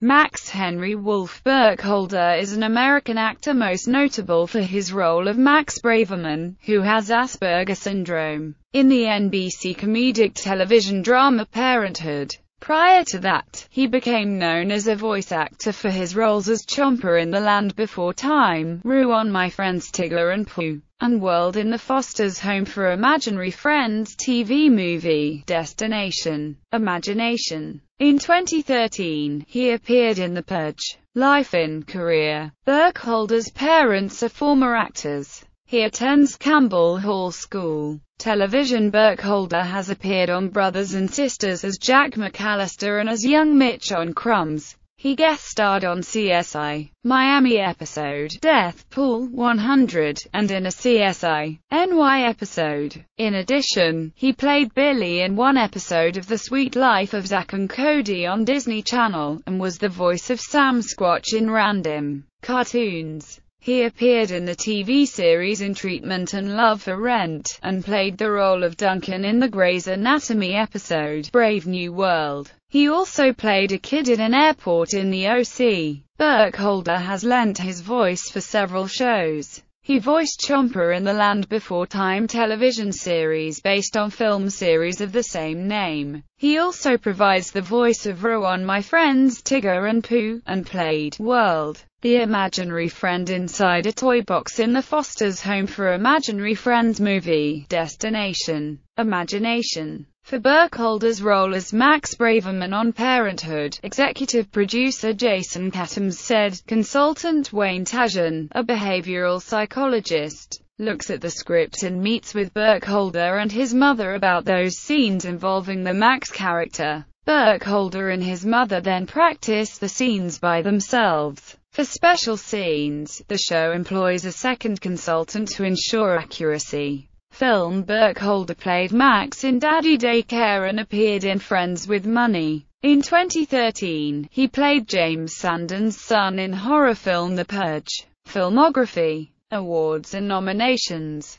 Max Henry Wolf Burkholder is an American actor most notable for his role of Max Braverman, who has Asperger syndrome, in the NBC comedic television drama Parenthood. Prior to that, he became known as a voice actor for his roles as Chomper in The Land Before Time, Roo on My Friends Tigger and Pooh, and World in the Foster's Home for Imaginary Friends TV movie, Destination, Imagination. In 2013, he appeared in The Purge, Life in Korea. Burkholder's parents are former actors. He attends Campbell Hall School. Television Burkholder has appeared on Brothers and Sisters as Jack McAllister and as young Mitch on Crumbs. He guest starred on CSI Miami episode Death Pool 100 and in a CSI NY episode. In addition, he played Billy in one episode of The Sweet Life of Zack and Cody on Disney Channel, and was the voice of Sam Squatch in random cartoons. He appeared in the TV series In Treatment and Love for Rent, and played the role of Duncan in the Grey's Anatomy episode, Brave New World. He also played a kid in an airport in the OC. Burkholder has lent his voice for several shows. He voiced Chomper in the Land Before Time television series based on film series of the same name. He also provides the voice of Roo on My Friends Tigger and Pooh, and played World, the imaginary friend inside a toy box in the Foster's Home for Imaginary Friends movie, Destination, Imagination. For Burkholder's role as Max Braverman on Parenthood, executive producer Jason Katims said, consultant Wayne Tashjian, a behavioral psychologist, looks at the script and meets with Burkholder and his mother about those scenes involving the Max character. Burkholder and his mother then practice the scenes by themselves. For special scenes, the show employs a second consultant to ensure accuracy film Burkholder played Max in Daddy Daycare and appeared in Friends with Money. In 2013, he played James Sandin's son in horror film The Purge. Filmography, awards and nominations